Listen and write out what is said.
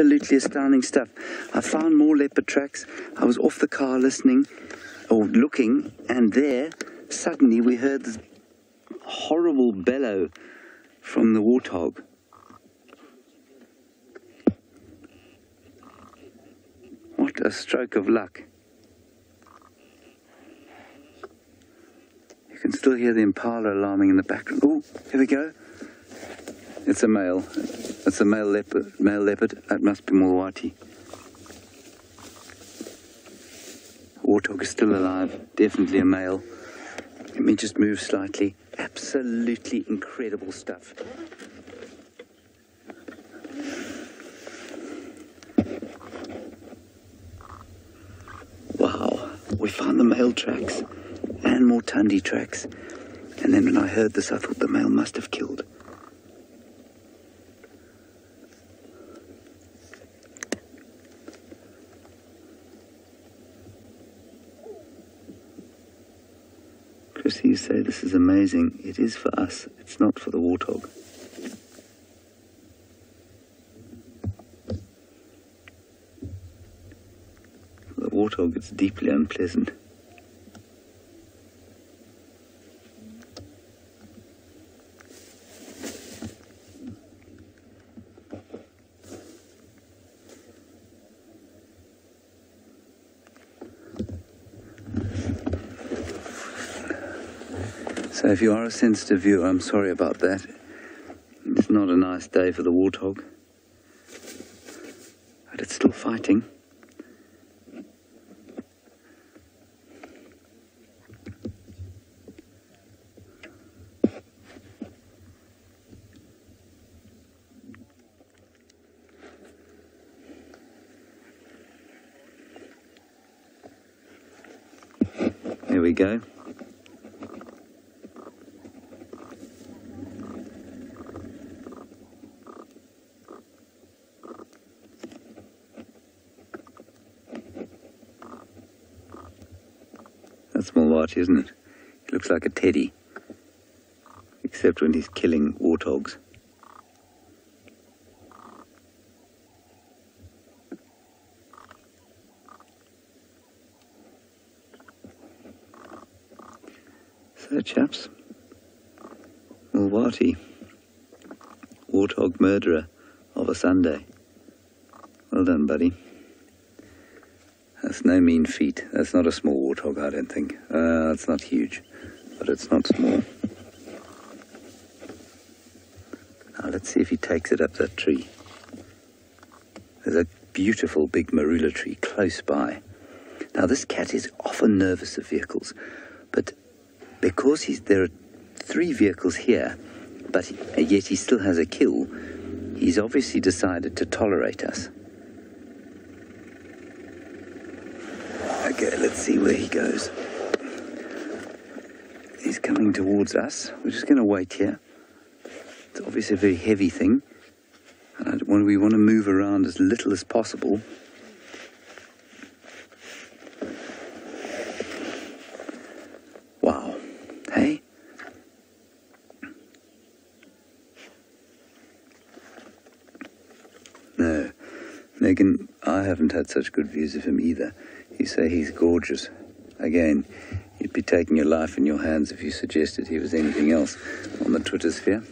Absolutely astounding stuff. I found more leopard tracks. I was off the car listening or looking, and there suddenly we heard this horrible bellow from the warthog. What a stroke of luck. You can still hear the impala alarming in the background. Oh, here we go. It's a male. It's a male leopard. Male leopard. That must be Mulwati. Warthog is still alive. Definitely a male. Let me just move slightly. Absolutely incredible stuff. Wow. We found the male tracks and more Tundi tracks. And then when I heard this, I thought the male must have killed. You say this is amazing. It is for us. It's not for the warthog. For the warthog, it's deeply unpleasant. So if you are a sensitive viewer, I'm sorry about that. It's not a nice day for the warthog. But it's still fighting. There we go. That's Mulwati, isn't it? He looks like a teddy. Except when he's killing warthogs. So, chaps, Mulwati, warthog murderer of a Sunday. Well done, buddy. That's no mean feat. That's not a small warthog, I don't think. Uh, it's not huge, but it's not small. Now let's see if he takes it up that tree. There's a beautiful big marula tree close by. Now this cat is often nervous of vehicles, but because he's, there are three vehicles here, but yet he still has a kill, he's obviously decided to tolerate us. Okay, let's see where he goes. He's coming towards us. We're just going to wait here. It's obviously a very heavy thing. And we want to move around as little as possible. Wow. Hey? No. Megan, I haven't had such good views of him either. You say he's gorgeous. Again, you'd be taking your life in your hands if you suggested he was anything else on the Twitter sphere.